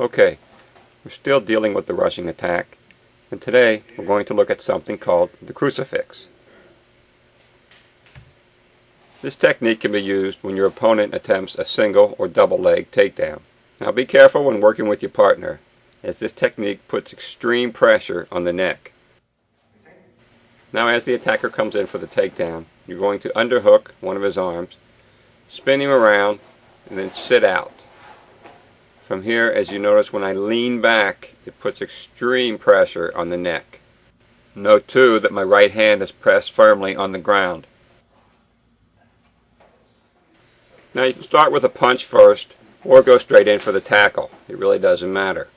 Okay, we're still dealing with the rushing attack, and today we're going to look at something called the crucifix. This technique can be used when your opponent attempts a single or double leg takedown. Now be careful when working with your partner, as this technique puts extreme pressure on the neck. Now as the attacker comes in for the takedown, you're going to underhook one of his arms, spin him around, and then sit out. From here, as you notice, when I lean back, it puts extreme pressure on the neck. Note too that my right hand is pressed firmly on the ground. Now you can start with a punch first, or go straight in for the tackle. It really doesn't matter.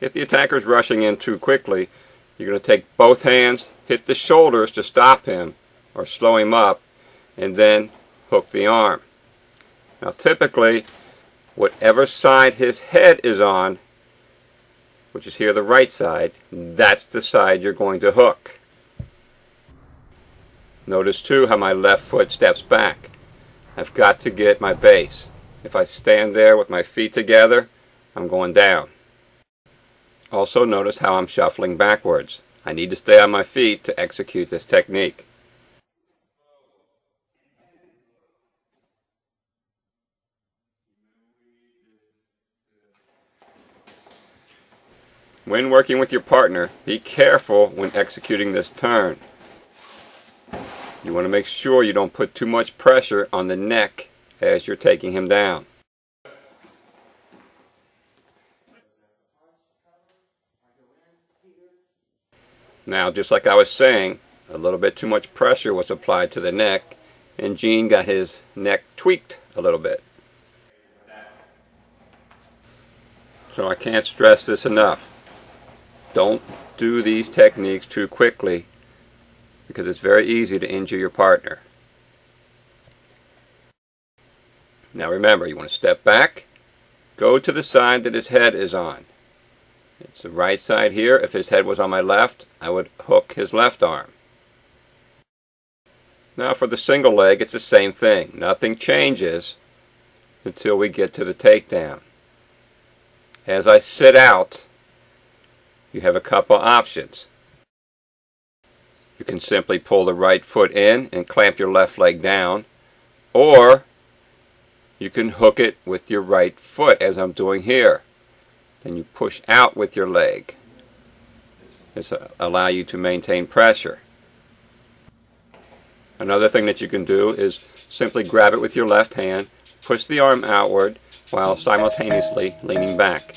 If the attacker is rushing in too quickly, you're going to take both hands, hit the shoulders to stop him or slow him up, and then hook the arm. Now typically, whatever side his head is on, which is here the right side, that's the side you're going to hook. Notice too how my left foot steps back. I've got to get my base. If I stand there with my feet together, I'm going down. Also notice how I'm shuffling backwards. I need to stay on my feet to execute this technique. When working with your partner, be careful when executing this turn. You want to make sure you don't put too much pressure on the neck as you're taking him down. Now, just like I was saying, a little bit too much pressure was applied to the neck, and Gene got his neck tweaked a little bit. So I can't stress this enough. Don't do these techniques too quickly because it's very easy to injure your partner. Now remember, you want to step back, go to the side that his head is on. It's the right side here. If his head was on my left, I would hook his left arm. Now for the single leg, it's the same thing. Nothing changes until we get to the takedown. As I sit out, you have a couple options. You can simply pull the right foot in and clamp your left leg down, or you can hook it with your right foot as I'm doing here. Then you push out with your leg. This uh, allow you to maintain pressure. Another thing that you can do is simply grab it with your left hand, push the arm outward while simultaneously leaning back.